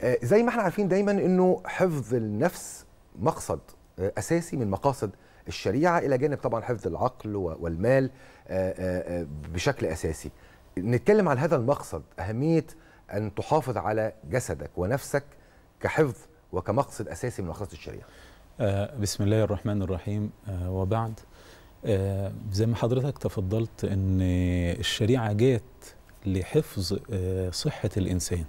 آه، زي ما إحنا عارفين دايما إنه حفظ النفس مقصد آه، أساسي من مقاصد الشريعة إلى جانب طبعا حفظ العقل والمال آه، بشكل أساسي. نتكلم عن هذا المقصد أهمية أن تحافظ على جسدك ونفسك كحفظ وكمقصد أساسي من مقاصد الشريعة. بسم الله الرحمن الرحيم وبعد زي ما حضرتك تفضلت إن الشريعة جات لحفظ آه، صحة الإنسان.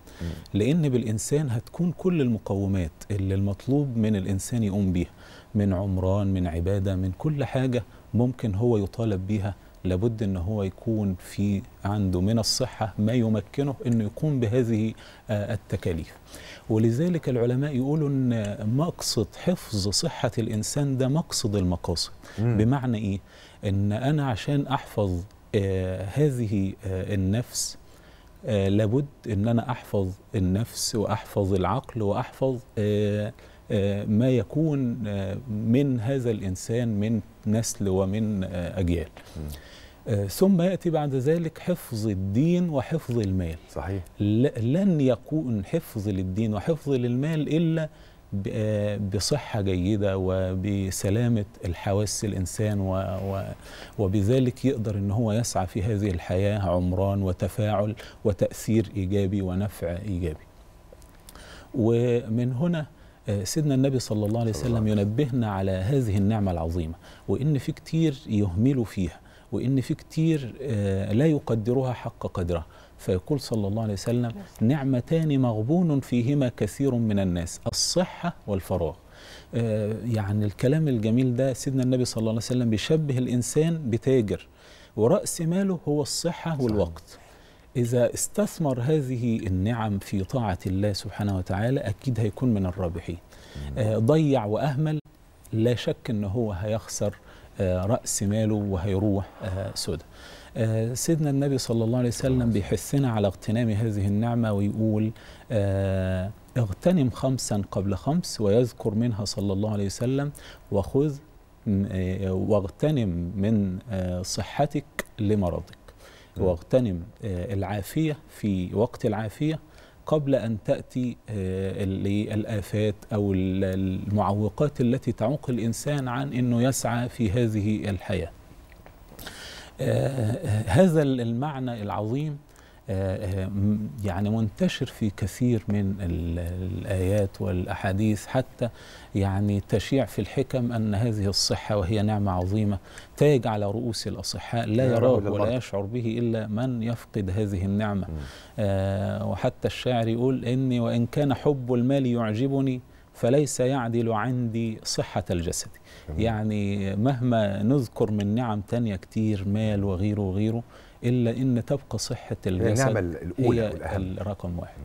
لأن بالإنسان هتكون كل المقومات اللي المطلوب من الإنسان يقوم بيها من عمران من عبادة من كل حاجة ممكن هو يطالب بيها. لابد إن هو يكون في عنده من الصحة ما يمكنه إنه يقوم بهذه آه، التكاليف. ولذلك العلماء يقولوا إن مقصد حفظ صحة الإنسان ده مقصد المقاصد. بمعنى إيه؟ إن أنا عشان أحفظ هذه آه النفس آه لابد إن أنا أحفظ النفس وأحفظ العقل وأحفظ آه آه ما يكون آه من هذا الإنسان من نسل ومن آه أجيال. آه ثم يأتي بعد ذلك حفظ الدين وحفظ المال. صحيح. لن يكون حفظ للدين وحفظ للمال إلا آه بصحة جيدة وبسلامة الحواس الإنسان و و وبذلك يقدر إن هو يسعى في هذه الحياة عمران وتفاعل وتأثير إيجابي ونفع إيجابي. ومن هنا آه، سيدنا النبي صلى الله عليه وسلم ينبهنا على هذه النعمة العظيمة وإن في كتير يهملوا فيها وإن في كتير آه، لا يقدرها حق قدرها فيقول صلى الله عليه وسلم نعمتان مغبون فيهما كثير من الناس الصحة والفراغ. آه، يعني الكلام الجميل ده سيدنا النبي صلى الله عليه وسلم بيشبه الإنسان بتاجر ورأس ماله هو الصحة والوقت. إذا استثمر هذه النعم في طاعة الله سبحانه وتعالى أكيد هيكون من الرابحين. آه، ضيع وأهمل لا شك أنه هو هيخسر رأس ماله وهيروح آه، سدى آه، سيدنا النبي صلى الله عليه وسلم بيحثنا على اغتنام هذه النعمة ويقول آه، اغتنم خمسا قبل خمس ويذكر منها صلى الله عليه وسلم وخذ آه، واغتنم من آه، صحتك لمرضك. واغتنم آه، العافية في وقت العافية قبل أن تأتي آه، ال- الآفات أو ال- المعوقات التي تعوق الإنسان عن أنه يسعى في هذه الحياة. آه، هذا المعنى العظيم آه، آه، يعني منتشر في كثير من ال- الآيات والأحاديث حتى يعني تشيع في الحكم أن هذه الصحة وهي نعمة عظيمة تاج على رؤوس الأصحاء لا يراه ولا. يشعر به إلا من يفقد هذه النعمة. آه وحتى الشاعر يقول إني وإن كان حب المال يعجبني فليس يعدل عندي صحة الجسد. يعني مهما نذكر من نعم تانية كتير مال وغيره وغيره إلا إن تبقى صحة الجسد النعمة الأولى هي والأهم. الرقم واحد.